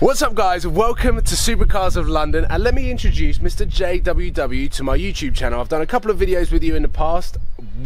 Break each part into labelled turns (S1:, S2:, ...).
S1: What's up guys, welcome to Supercars of London and let me introduce Mr JWW to my YouTube channel. I've done a couple of videos with you in the past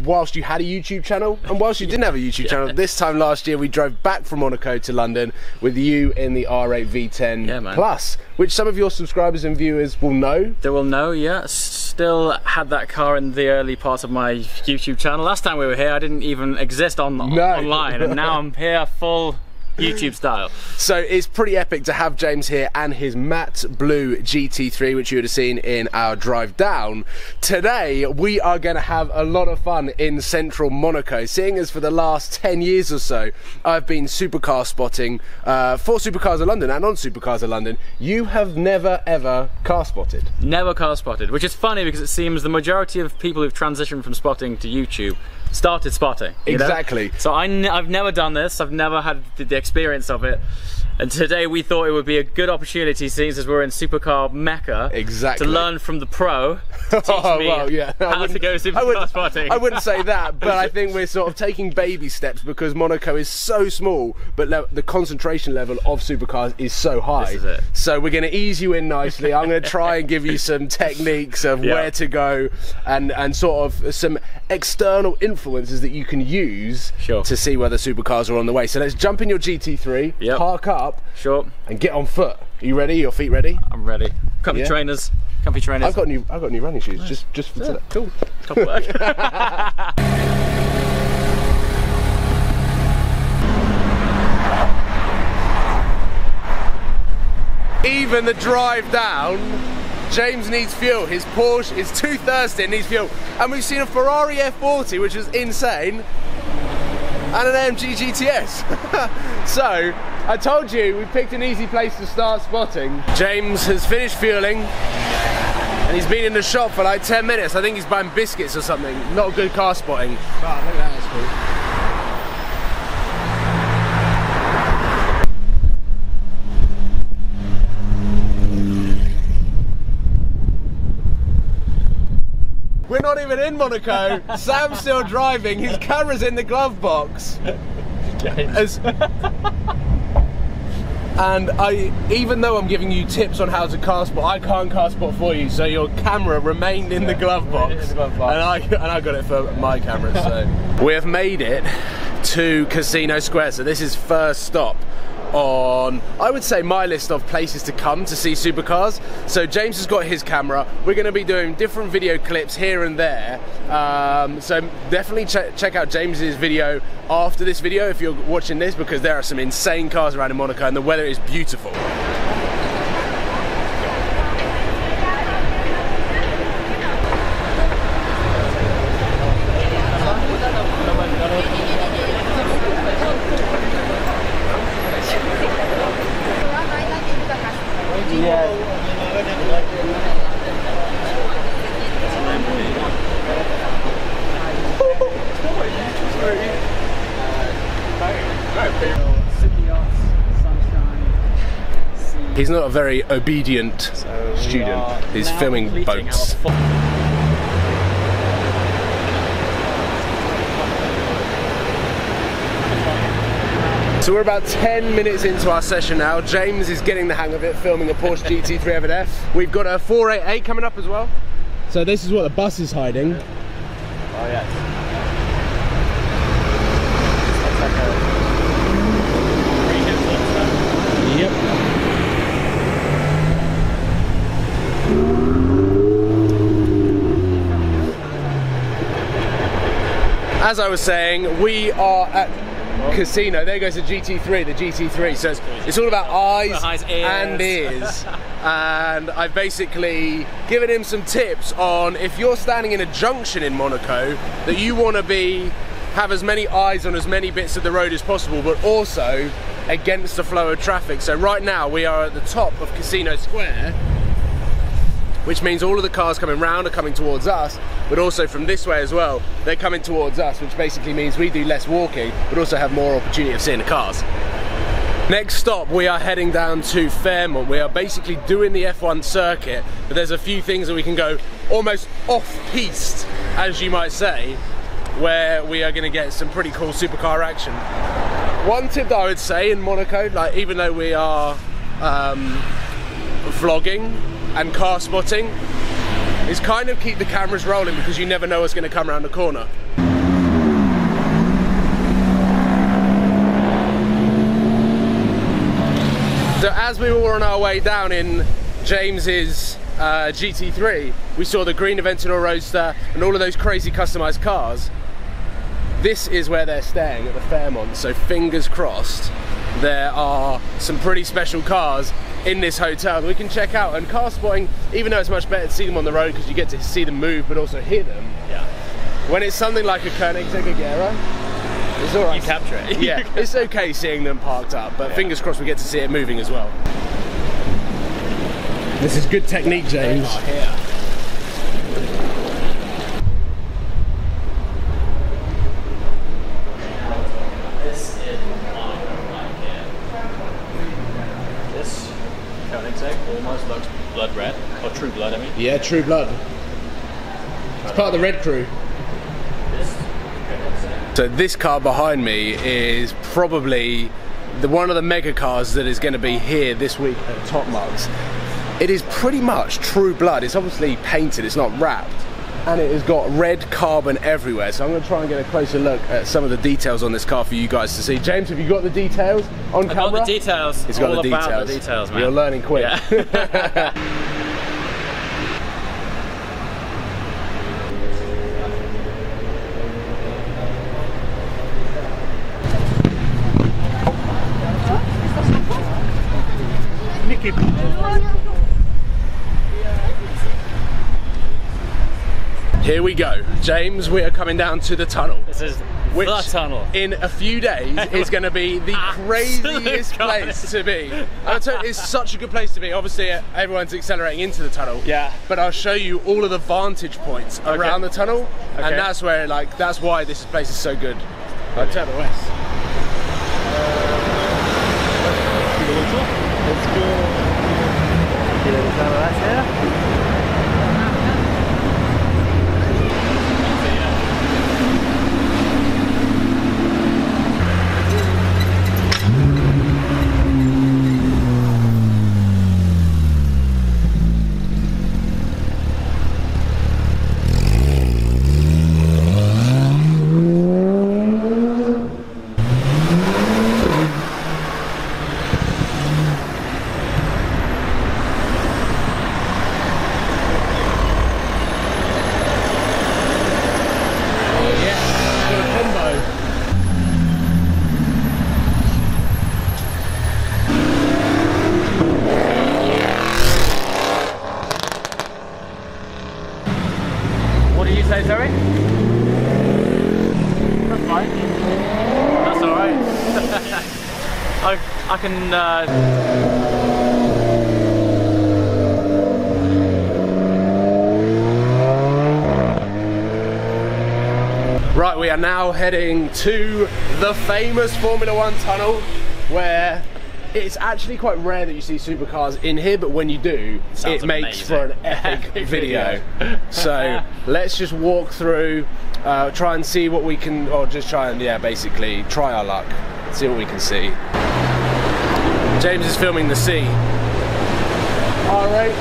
S1: whilst you had a YouTube channel and whilst you didn't have a YouTube channel. This time last year we drove back from Monaco to London with you in the R8 V10
S2: Yeah.
S1: Plus, which some of your subscribers and viewers will know.
S2: They will know, yeah. Still had that car in the early part of my YouTube channel. Last time we were here, I didn't even exist on
S1: No.
S2: online, and now I'm here full YouTube style.
S1: So it's pretty epic to have James here and his matte blue GT3, which you would have seen in our drive down. Today, we are going to have a lot of fun in central Monaco, seeing as for the last 10 years or so, I've been supercar spotting uh, for Supercars of London and on Supercars of London. You have never ever car spotted.
S2: Never car spotted, which is funny because it seems the majority of people who've transitioned from spotting to YouTube started spotting. you know?
S1: Exactly.
S2: So I n- I've never done this. I've never had the, the experience of it. And today we thought it would be a good opportunity, seeing as we're in supercar mecca,
S1: Exactly.
S2: to learn from the pro to teach
S1: Oh,
S2: me
S1: well, yeah. I
S2: how to go
S1: I
S2: supercar
S1: wouldn't,
S2: spotting.
S1: I wouldn't say that, but I think we're sort of taking baby steps because Monaco is so small, but le- the concentration level of supercars is so high.
S2: This is it.
S1: So we're going to ease you in nicely. I'm going to try and give you some techniques of
S2: Yeah.
S1: where to go and and sort of some external influences that you can use
S2: Sure.
S1: to see whether supercars are on the way. So let's jump in your GT3,
S2: Yep.
S1: park up,
S2: Sure,
S1: and get on foot. Are you ready? Your feet ready?
S2: I'm ready. Comfy
S1: Yeah.
S2: trainers, comfy trainers.
S1: I've got new. I've got new running shoes. Just just for today.
S2: Cool. Top work.
S1: even the drive down, James needs fuel. His Porsche is too thirsty and needs fuel. And we've seen a Ferrari F40, which is insane, and an AMG GTS. so, I told you, we picked an easy place to start spotting. James has finished fueling, and he's been in the shop for like 10 minutes. I think he's buying biscuits or something. Not good car spotting. But look at that, that's cool. We're not even in Monaco. Sam's still driving. His camera's in the glove box. As- and I, even though I'm giving you tips on how to car spot, I can't car spot for you. So your camera remained in the glove box,
S2: in the glove box.
S1: and I and I got it for my camera. So we have made it to Casino Square. So this is first stop on I would say my list of places to come to see supercars. So James has got his camera. We're going to be doing different video clips here and there. Um, so definitely check check out James's video after this video if you're watching this because there are some insane cars around in Monaco and the weather is beautiful. He's not a very obedient student. He's filming boats. So we're about 10 minutes into our session now. James is getting the hang of it, filming a Porsche GT3 Evan F. We've got a 488 coming up as well. So this is what the bus is hiding.
S2: Oh yes.
S1: Yep. As I was saying, we are at Casino. There goes the GT3, the GT3. So it's, it's all about eyes,
S2: Eyes, ears.
S1: and ears. and I've basically given him some tips on if you're standing in a junction in Monaco that you want to be have as many eyes on as many bits of the road as possible, but also against the flow of traffic. So right now we are at the top of Casino Square, which means all of the cars coming round are coming towards us, but also from this way as well, they're coming towards us, which basically means we do less walking, but also have more opportunity of seeing the cars. Next stop, we are heading down to Fairmont. We are basically doing the F1 circuit, but there's a few things that we can go almost off-piste, as you might say, where we are going to get some pretty cool supercar action. One tip that I would say in Monaco, like even though we are um, vlogging and car spotting is kind of keep the cameras rolling because you never know what's going to come around the corner. So as we were on our way down in James's uh, GT3, we saw the green Aventador Roadster and all of those crazy customized cars. This is where they're staying at the Fairmont, so fingers crossed there are some pretty special cars in this hotel that we can check out. And car spotting, even though it's much better to see them on the road because you get to see them move but also hear them,
S2: Yeah.
S1: when it's something like a Koenigsegg Agera, it's alright.
S2: You capture it.
S1: yeah, it's okay seeing them parked up, but
S2: Yeah.
S1: fingers crossed we get to see it moving as well. This is good technique, James.
S2: here. This is mine right here. This Koenigsegg almost looks blood red, or oh, true blood, I mean.
S1: Yeah, True Blood. It's part of the Red Crew. So this car behind me is probably the one of the mega cars that is going to be here this week at Top Marques. It is pretty much True Blood. It's obviously painted. It's not wrapped. And it has got red carbon everywhere. So I'm going to try and get a closer look at some of the details on this car for you guys to see. James, have you got the details on
S2: I've
S1: camera?
S2: got the details.
S1: He's got
S2: all
S1: the
S2: about
S1: details.
S2: the details, man.
S1: You're learning quick.
S2: Yeah.
S1: Here we go. James, we are coming down to the tunnel.
S2: This is
S1: Which
S2: the tunnel.
S1: in a few days is going to be the craziest place to be. And I'll tell you, it's such a good place to be. Obviously, uh, everyone's accelerating into the tunnel.
S2: Yeah.
S1: But I'll show you all of the vantage points around the tunnel,
S2: Okay.
S1: and that's where, like, that's why this place is so good. I'll turn the west. Yeah, got a combo.
S2: What did you say, Terry? That's fine. That's all right. I I can. Uh,
S1: Right, we are now heading to the famous Formula One tunnel where it's actually quite rare that you see supercars in here, but when you do,
S2: Sounds
S1: it makes
S2: amazing.
S1: for an epic video. so let's just walk through, uh, try and see what we can, or just try and, yeah, basically try our luck, see what we can see. James is filming the sea. All right.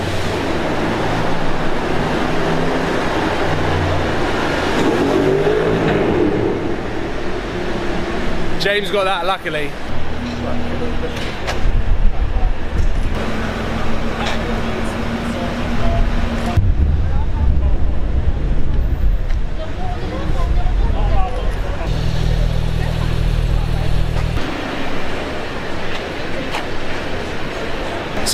S1: James got that luckily.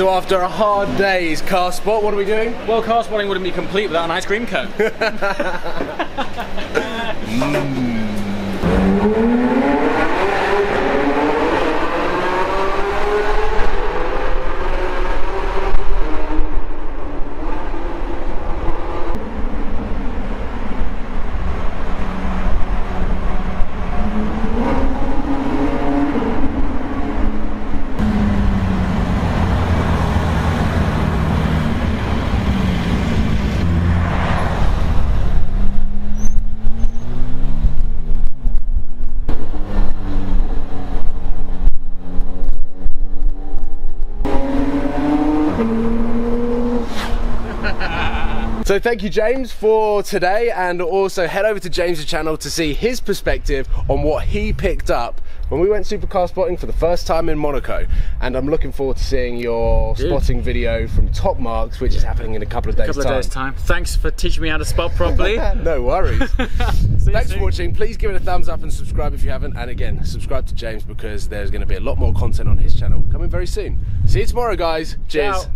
S1: So after a hard day's car spot, what are we doing?
S2: well, car spotting wouldn't be complete without an ice cream cone. Hmm.
S1: So thank you, James, for today, and also head over to James's channel to see his perspective on what he picked up when we went supercar spotting for the first time in Monaco. And I'm looking forward to seeing your
S2: Dude.
S1: spotting video from Top Marques, which is happening in a couple of days'
S2: couple of
S1: time.
S2: days time. Thanks for teaching me how to spot properly.
S1: no worries. Thanks for watching. Please give it a thumbs up and subscribe if you haven't. And again, subscribe to James because there's going to be a lot more content on his channel coming very soon. See you tomorrow, guys. Cheers.
S2: Ciao.